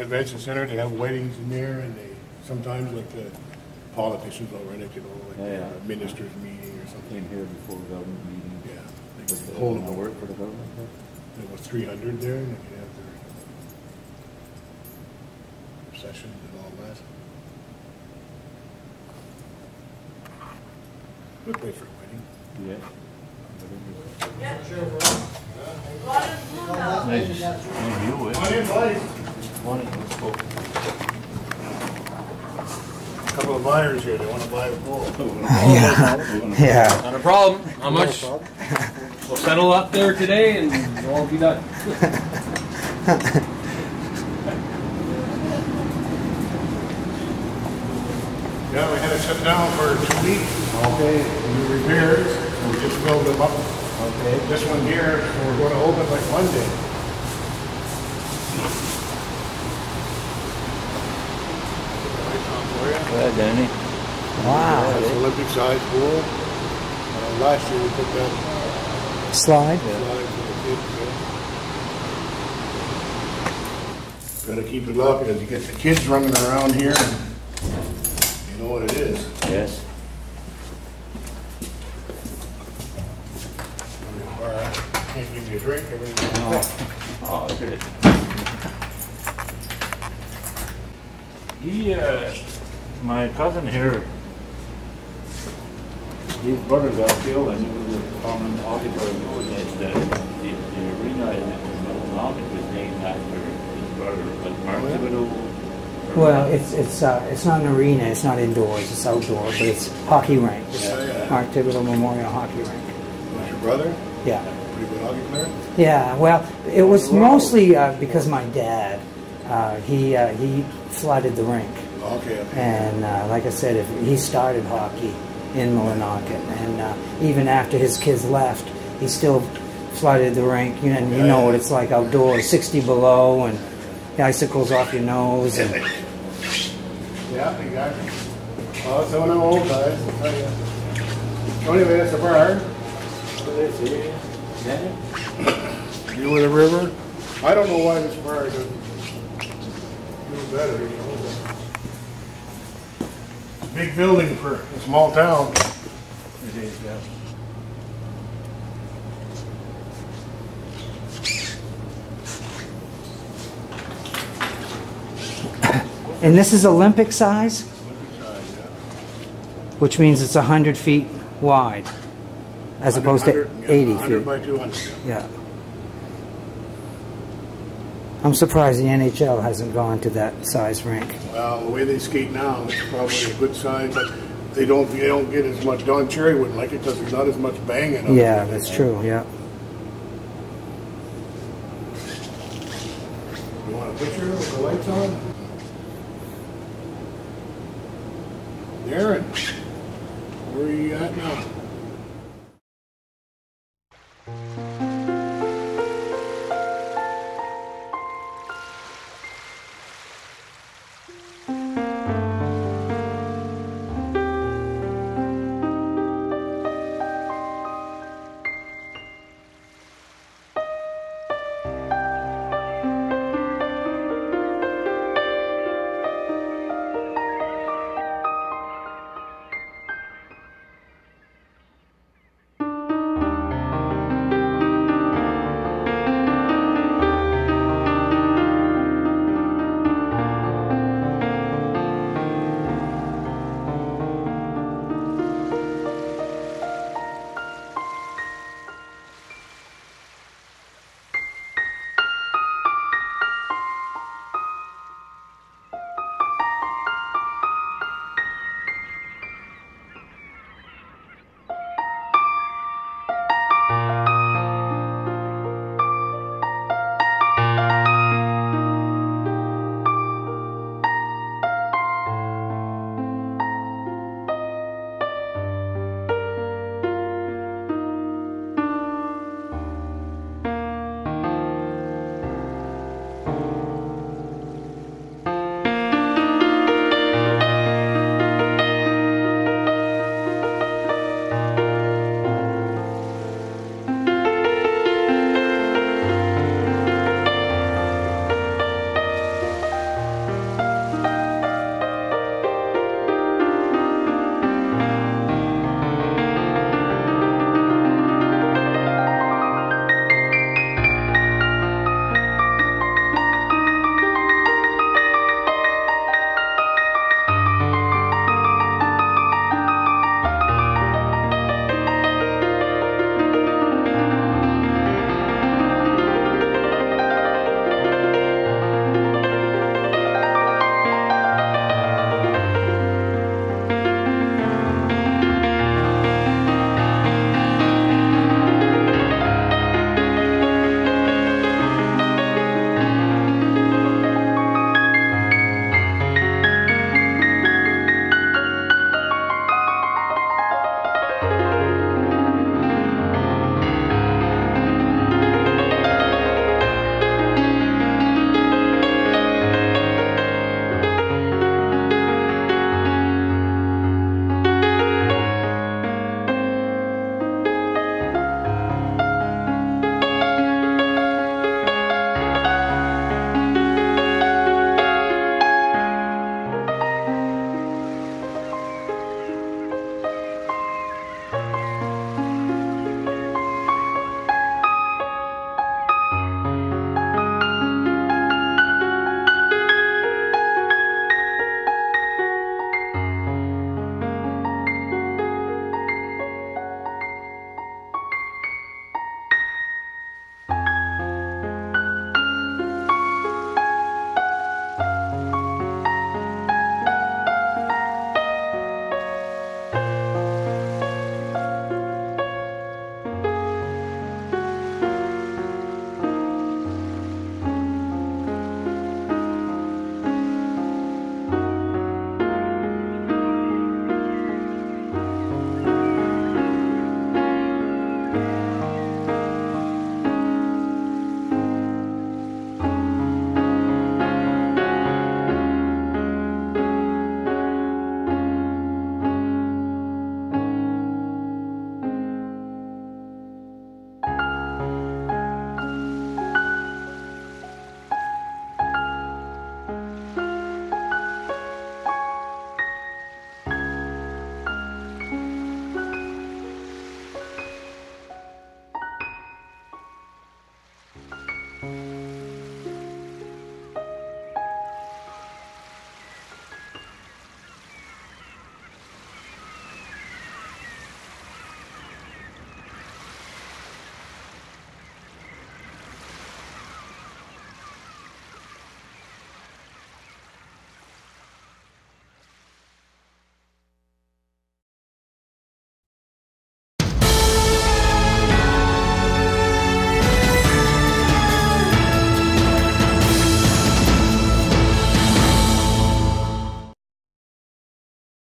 convention center, they have weddings in there, and they, sometimes like the politicians will rent it, you know, like Yeah, a minister's meeting or something. Came here before government meeting. Yeah. They Was could the hold whole them, work for the government? there was three hundred there, and they could have their sessions and all that. Good place for a wedding. Yeah. Morning, let's go. Couple of buyers here, they wanna buy a pool. Yeah. yeah. Not a problem. How much? We'll settle up there today and we'll all be done. Yeah, we had it shut down for two weeks. Okay. We repairs, so we just filled them up. Okay. This one here, we're gonna open like Monday. Go ahead, Danny. Wow. It's an Olympic sized pool. Uh, last year we put that Slide. slide for the kids. yeah. Gotta keep it up because you get the kids running around here and you know what it is. Yes. Can't give you a drink, everything. Oh, good. He, uh, my cousin here, his brother got killed and he was a prominent auditor at the, the, the arena in the was named after his brother, but Mark Thibodeau. Well, it's it's uh, it's not an arena. It's not indoors. It's outdoor, but it's hockey rink. Yeah, yeah. Mark Thibodeau Memorial Hockey Rink. Was your brother Yeah. pretty good hockey player? Yeah. Well, it was mostly uh, because my dad. Uh, he uh, he flooded the rink, Okay, okay. and uh, like I said, if he started hockey in Millinocket, and uh, even after his kids left, he still flooded the rink. You know, and you know what it's like outdoors, 60 below, and the icicles off your nose, and Yeah, exactly. Well, it's one of them old guys, I'll tell you. So anyway, that's the bar. You with the river? I don't know why this bar doesn't do better, you know. Big building for a small town. It is, yeah. and this is Olympic size, which means it's 100 feet wide, as opposed to 80 Hundred feet. by two hundred. Yeah. I'm surprised the NHL hasn't gone to that size rink. Well, the way they skate now, it's probably a good sign, but they don't, they don't get as much, Don Cherry wouldn't like it because there's not as much banging. Yeah, that's true. Yeah. You want a picture with the lights on? Darren, where are you at now?